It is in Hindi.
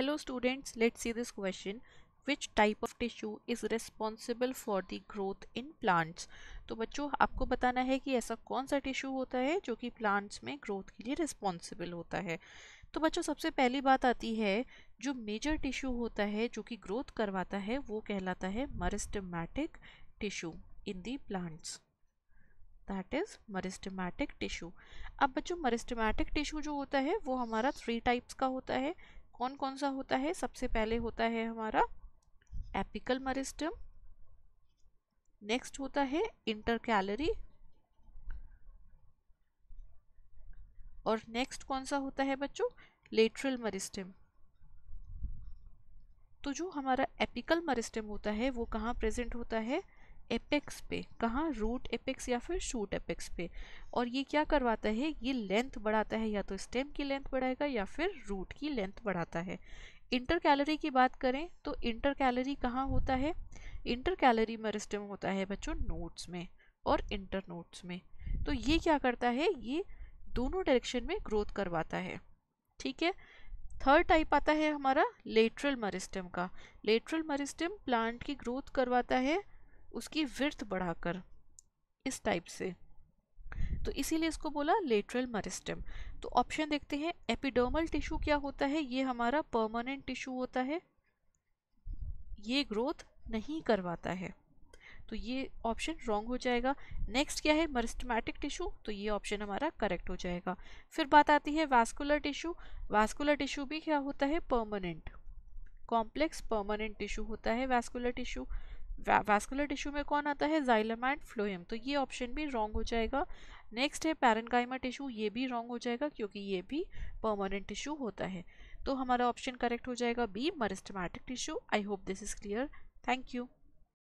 Hello students, let's see this question. Which type of tissue is responsible for the growth in plants? तो बच्चों आपको बताना है कि ऐसा कौन सा टिश्यू होता है जो कि प्लांट्स में ग्रोथ के लिए रिस्पॉन्सिबल होता है तो बच्चों सबसे पहली बात आती है जो मेजर टिश्यू होता है जो कि ग्रोथ करवाता है वो कहलाता है meristematic tissue in the plants that is meristematic tissue अब बच्चों मरिस्टमैटिक टिश्यू जो होता है वो हमारा थ्री टाइप्स का होता है कौन कौन सा होता है? सबसे पहले होता है हमारा एपिकल मरिस्टम, नेक्स्ट होता है इंटर कैलरी और नेक्स्ट कौन सा होता है बच्चों? Lateral meristem. तो जो हमारा एपिकल मरिस्टम होता है, वो कहाँ प्रेजेंट होता है? एपेक्स पे, कहाँ रूट एपेक्स या फिर शूट एपेक्स पे। और ये क्या करवाता है? ये लेंथ बढ़ाता है, या तो स्टेम की लेंथ बढ़ाएगा या फिर रूट की लेंथ बढ़ाता है। इंटर कैलोरी की बात करें तो इंटर कैलोरी कहाँ होता है? इंटर कैलोरी मेरिस्टम होता है बच्चों नोट्स में और इंटर नोट्स में। तो ये क्या करता है? ये दोनों डायरेक्शन में ग्रोथ करवाता है। ठीक है? थर्ड टाइप आता है हमारा लेटरल मरिस्टम का। लेटरल मरिस्टम प्लांट की ग्रोथ करवाता है। उसकी विर्थ बढ़ाकर इस टाइप से। तो इसीलिए इसको बोला लेटरल मरिस्टम तो ऑप्शन देखते हैं एपिडर्मल टिश्यू क्या होता है? ये हमारा परमानेंट टिश्यू होता है। ये ग्रोथ नहीं करवाता है। तो ये ऑप्शन रॉन्ग हो जाएगा। नेक्स्ट क्या है? मरिस्टमैटिक टिश्यू तो ये ऑप्शन हमारा करेक्ट हो जाएगा। फिर बात आती है वास्कुलर टिश्यू वास्कुलर टिश्यू भी क्या होता है? परमानेंट कॉम्प्लेक्स परमानेंट टिश्यू होता है वास्कुलर टिश्यू वैस्कुलर टिश्यू में कौन आता है? जाइलम एंड फ्लोएम तो ये ऑप्शन भी रॉन्ग हो जाएगा। नेक्स्ट है पैरनकाइमा टिश्यू ये भी रॉन्ग हो जाएगा क्योंकि ये भी परमानेंट टिश्यू होता है। तो हमारा ऑप्शन करेक्ट हो जाएगा B meristematic tissue I hope this is clear thank you